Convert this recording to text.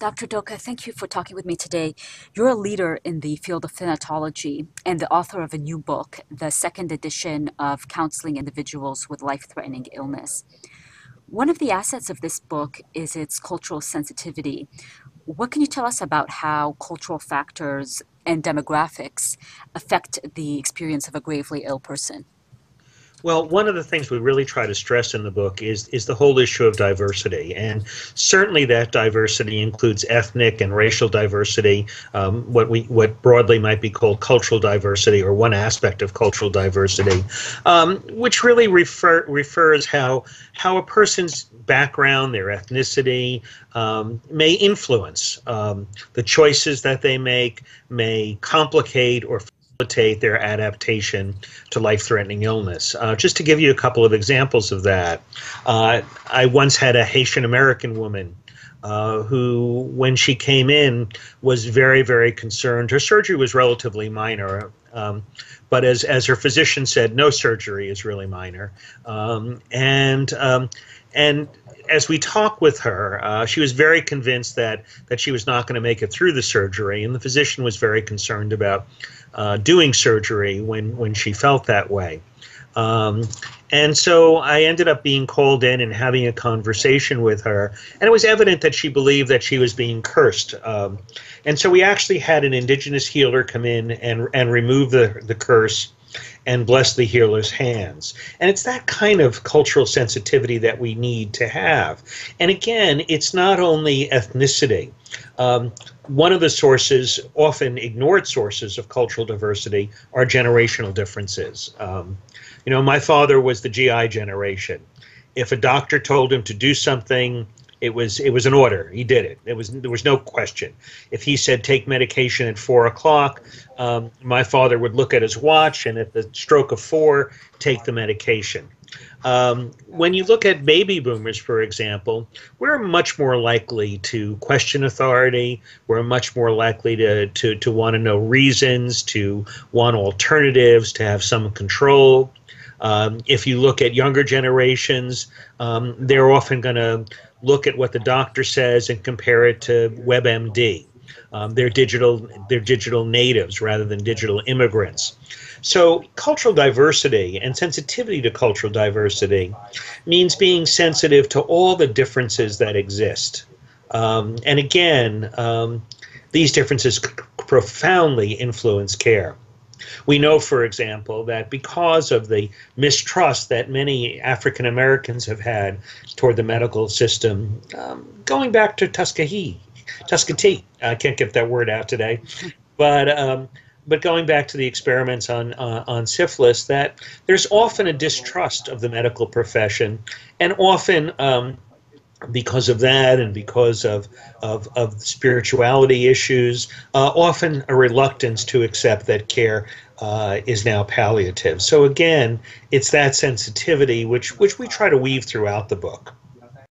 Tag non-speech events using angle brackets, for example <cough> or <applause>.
Dr. Doka, thank you for talking with me today. You're a leader in the field of thanatology and the author of a new book, the second edition of Counseling Individuals with Life Threatening Illness. One of the assets of this book is its cultural sensitivity. What can you tell us about how cultural factors and demographics affect the experience of a gravely ill person? Well, one of the things we really try to stress in the book is is the whole issue of diversity, and certainly that diversity includes ethnic and racial diversity, um, what we what broadly might be called cultural diversity, or one aspect of cultural diversity, um, which really refer refers how how a person's background, their ethnicity, um, may influence um, the choices that they make, may complicate or facilitate their adaptation to life threatening illness. Uh, just to give you a couple of examples of that, uh, I once had a Haitian American woman. Uh, who, when she came in, was very, very concerned. Her surgery was relatively minor, um, but as as her physician said, no surgery is really minor. Um, and um, and as we talked with her, uh, she was very convinced that that she was not going to make it through the surgery, and the physician was very concerned about uh, doing surgery when when she felt that way. Um, and so I ended up being called in and having a conversation with her, and it was evident that she believed that she was being cursed. Um, and so we actually had an indigenous healer come in and and remove the the curse and bless the healer's hands. And it's that kind of cultural sensitivity that we need to have. And again, it's not only ethnicity. Um, one of the sources, often ignored sources of cultural diversity, are generational differences. Um, you know, my father was the GI generation. If a doctor told him to do something, it was it was an order. He did it. It was there was no question. If he said take medication at four o'clock, um, my father would look at his watch and at the stroke of four, take the medication. Um, when you look at baby boomers, for example, we're much more likely to question authority. We're much more likely to, to, to want to know reasons, to want alternatives, to have some control. Um, if you look at younger generations, um, they're often going to look at what the doctor says and compare it to WebMD. Um, they're digital they're digital natives rather than digital immigrants. So, cultural diversity and sensitivity to cultural diversity means being sensitive to all the differences that exist. Um, and again, um, these differences profoundly influence care. We know, for example, that because of the mistrust that many African Americans have had toward the medical system, um, going back to Tuskegee, Tuskegee, I can't get that word out today, <laughs> but um, but going back to the experiments on uh, on syphilis, that there's often a distrust of the medical profession, and often um, because of that, and because of of, of spirituality issues, uh, often a reluctance to accept that care uh, is now palliative. So again, it's that sensitivity which which we try to weave throughout the book.